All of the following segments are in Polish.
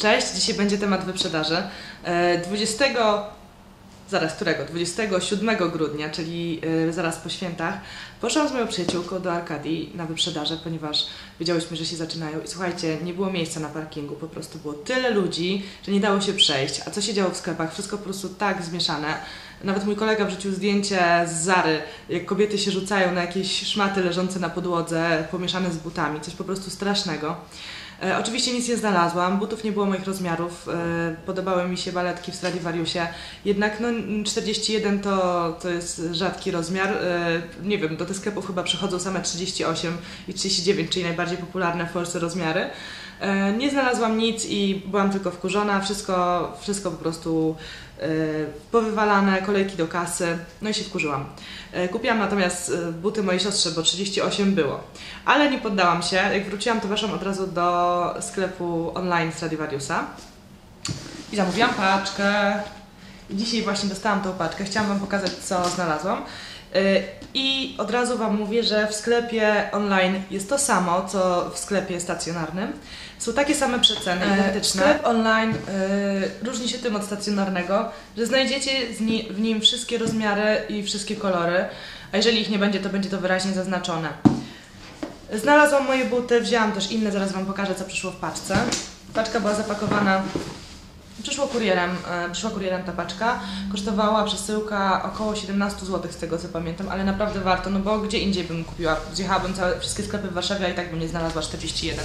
Cześć, dzisiaj będzie temat wyprzedaży. E, 20, zaraz którego? 27 grudnia, czyli e, zaraz po świętach, poszłam z moją przyjaciółką do Arkadii na wyprzedaże, ponieważ wiedziałyśmy, że się zaczynają. I słuchajcie, nie było miejsca na parkingu, po prostu było tyle ludzi, że nie dało się przejść. A co się działo w sklepach? Wszystko po prostu tak zmieszane. Nawet mój kolega wrzucił zdjęcie z Zary, jak kobiety się rzucają na jakieś szmaty leżące na podłodze, pomieszane z butami, coś po prostu strasznego. E, oczywiście nic nie znalazłam, butów nie było moich rozmiarów, e, podobały mi się baletki w Stradivariusie, jednak no, 41 to, to jest rzadki rozmiar, e, nie wiem, do tych sklepów chyba przychodzą same 38 i 39, czyli najbardziej popularne w Polsce rozmiary. E, nie znalazłam nic i byłam tylko wkurzona, wszystko, wszystko po prostu e, powywalane, kolejki do kasy, no i się wkurzyłam. E, Kupiłam natomiast buty mojej siostrze, bo 38 było. Ale nie poddałam się, jak wróciłam to weszłam od razu do sklepu online Stradivariusa i zamówiłam paczkę. Dzisiaj właśnie dostałam tą paczkę, chciałam Wam pokazać co znalazłam. Y, I od razu Wam mówię, że w sklepie online jest to samo, co w sklepie stacjonarnym. Są takie same przeceny, identyczne. Sklep online y, różni się tym od stacjonarnego, że znajdziecie w nim wszystkie rozmiary i wszystkie kolory, a jeżeli ich nie będzie, to będzie to wyraźnie zaznaczone. Znalazłam moje buty, wzięłam też inne, zaraz Wam pokażę, co przyszło w paczce. Paczka była zapakowana Przyszło kurierem, e, przyszła kurierem ta paczka. Kosztowała przesyłka około 17 zł z tego co pamiętam, ale naprawdę warto, no bo gdzie indziej bym kupiła. Zjechałabym całe, wszystkie sklepy w Warszawie, i tak bym nie znalazła 41.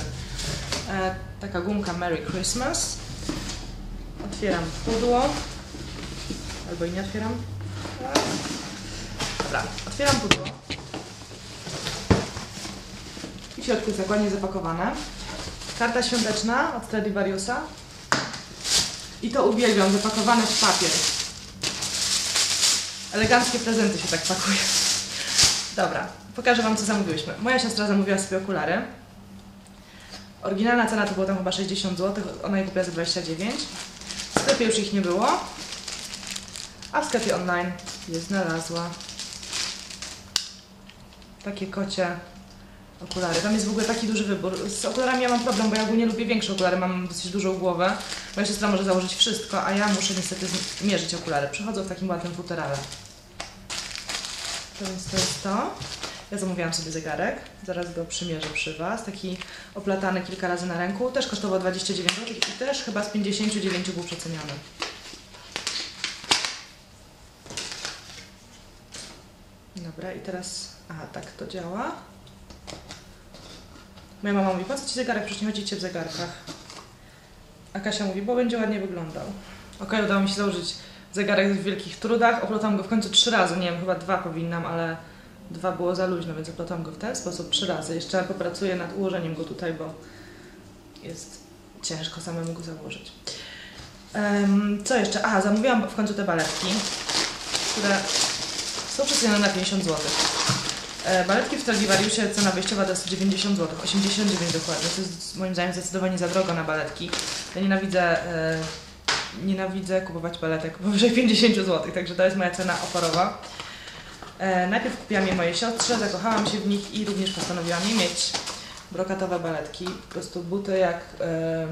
E, taka gumka Merry Christmas. Otwieram pudło. Albo i nie otwieram. Dobra, otwieram pudło. I w środku jest zakładnie zapakowane. Karta świąteczna od Stradivariusa. I to uwielbiam, zapakowane w papier. Eleganckie prezenty się tak pakuje. Dobra, pokażę Wam, co zamówiłyśmy. Moja siostra zamówiła sobie okulary. Oryginalna cena to było tam chyba 60 zł, ona je kupiła za 29. W sklepie już ich nie było, a w sklepie online je znalazła. Takie kocie okulary. Tam jest w ogóle taki duży wybór. Z okularami ja mam problem, bo ja ogólnie lubię większe okulary, mam dosyć dużą głowę. Moja siostra może założyć wszystko, a ja muszę niestety mierzyć okulary. Przychodzą w takim ładnym futerale. To więc to jest to. Ja zamówiłam sobie zegarek, zaraz go przymierzę przy Was. Taki oplatany kilka razy na ręku. Też kosztował 29 zł i też chyba z 59 był przeceniony. Dobra, i teraz... Aha, tak to działa. Moja mama mówi, po co Ci zegarek? Przecież nie chodzicie w zegarkach. A Kasia mówi, bo będzie ładnie wyglądał. Okej, udało mi się założyć zegarek w wielkich trudach. Oplotałam go w końcu trzy razy. Nie wiem, chyba dwa powinnam, ale dwa było za luźno, więc oplotałam go w ten sposób trzy razy. Jeszcze popracuję nad ułożeniem go tutaj, bo jest ciężko samemu go założyć. Em, co jeszcze? Aha, zamówiłam w końcu te baletki, które są przecenione na 50 zł. E, Baletki w Stradivariusie cena wyjściowa to jest 90 zł, 89 dokładnie. To jest moim zdaniem zdecydowanie za drogo na baletki. Ja nienawidzę, e, nienawidzę kupować baletek powyżej 50 zł, także to jest moja cena oporowa. E, najpierw kupiłam je mojej siostrze, zakochałam się w nich i również postanowiłam je mieć. Brokatowe baletki, po prostu buty jak... E,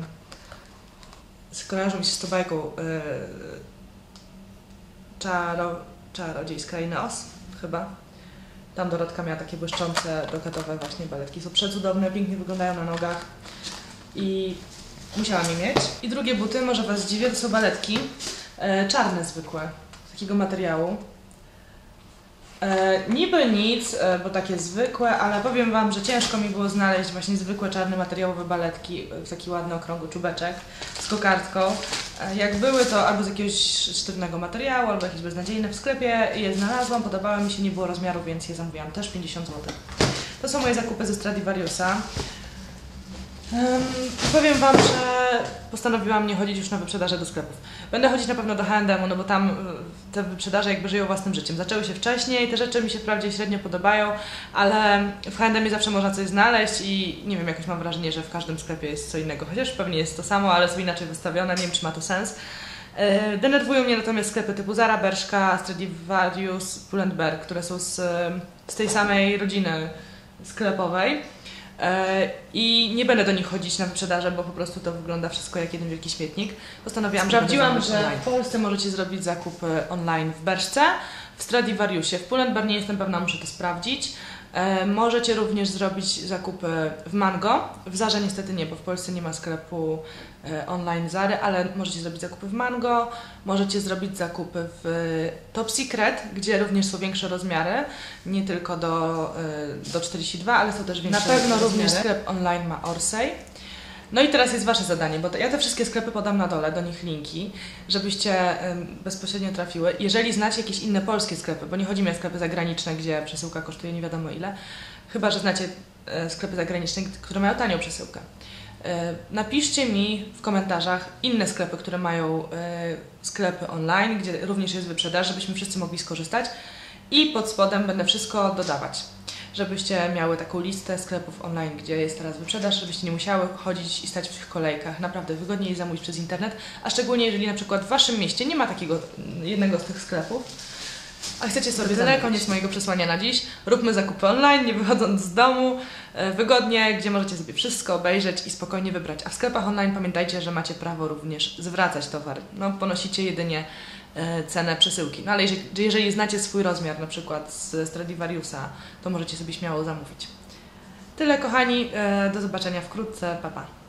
skojarzą mi się z tą bajką e, czaro, Czarodziej z Krainy Os, chyba. Tam Dorotka miała takie błyszczące, brokatowe właśnie baletki. Są przecudowne, pięknie wyglądają na nogach i musiałam je mieć. I drugie buty, może Was zdziwię, to są baletki e, czarne zwykłe, z takiego materiału. E, niby nic, e, bo takie zwykłe, ale powiem Wam, że ciężko mi było znaleźć właśnie zwykłe czarne materiałowe baletki w taki ładny okrągły czubeczek z kokardką. E, jak były to albo z jakiegoś sztywnego materiału, albo jakieś beznadziejne w sklepie je znalazłam, podobały mi się, nie było rozmiaru, więc je zamówiłam też 50 zł. To są moje zakupy ze Stradivariusa. Powiem Wam, że postanowiłam nie chodzić już na wyprzedaże do sklepów. Będę chodzić na pewno do H&M, no bo tam y, te wyprzedaże jakby żyją własnym życiem. Zaczęły się wcześniej, te rzeczy mi się wprawdzie średnio podobają, ale w H&M zawsze można coś znaleźć i nie wiem, jakoś mam wrażenie, że w każdym sklepie jest co innego, chociaż pewnie jest to samo, ale są inaczej wystawione, nie wiem czy ma to sens. E, Denerwują mnie natomiast sklepy typu Zara, Bershka, Stradivarius, Pull&Bear, które są z, z tej samej rodziny sklepowej. E, I nie będę do nich chodzić na wyprzedaże, bo po prostu to wygląda wszystko jak jeden wielki śmietnik. Postanowiłam, sprawdziłam, że w Polsce możecie zrobić zakupy online w Berszce, w Stradivariusie, w Pull&Bear nie jestem pewna, muszę to sprawdzić. E, możecie również zrobić zakupy w Mango. W Zarze niestety nie, bo w Polsce nie ma sklepu e, online Zary, ale możecie zrobić zakupy w Mango. Możecie zrobić zakupy w Top Secret, gdzie również są większe rozmiary, nie tylko do, e, do 42, ale są też większe Na pewno rozmiary. również sklep online ma Orsay. No i teraz jest Wasze zadanie, bo ja te wszystkie sklepy podam na dole, do nich linki, żebyście bezpośrednio trafiły. Jeżeli znacie jakieś inne polskie sklepy, bo nie chodzi mi o sklepy zagraniczne, gdzie przesyłka kosztuje nie wiadomo ile, chyba że znacie e, sklepy zagraniczne, które mają tanią przesyłkę. E, napiszcie mi w komentarzach inne sklepy, które mają e, sklepy online, gdzie również jest wyprzedaż, żebyśmy wszyscy mogli skorzystać i pod spodem będę wszystko dodawać żebyście miały taką listę sklepów online, gdzie jest teraz wyprzedaż, żebyście nie musiały chodzić i stać w tych kolejkach. Naprawdę wygodniej zamówić przez internet, a szczególnie jeżeli na przykład w Waszym mieście nie ma takiego mm, jednego z tych sklepów, a chcecie sobie tyle, zamówić. koniec mojego przesłania na dziś. Róbmy zakupy online, nie wychodząc z domu, e, wygodnie, gdzie możecie sobie wszystko obejrzeć i spokojnie wybrać. A w sklepach online pamiętajcie, że macie prawo również zwracać towar. No, ponosicie jedynie e, cenę przesyłki. No ale jeżeli, jeżeli znacie swój rozmiar, na przykład z Stradivariusa, to możecie sobie śmiało zamówić. Tyle kochani, e, do zobaczenia wkrótce, pa pa.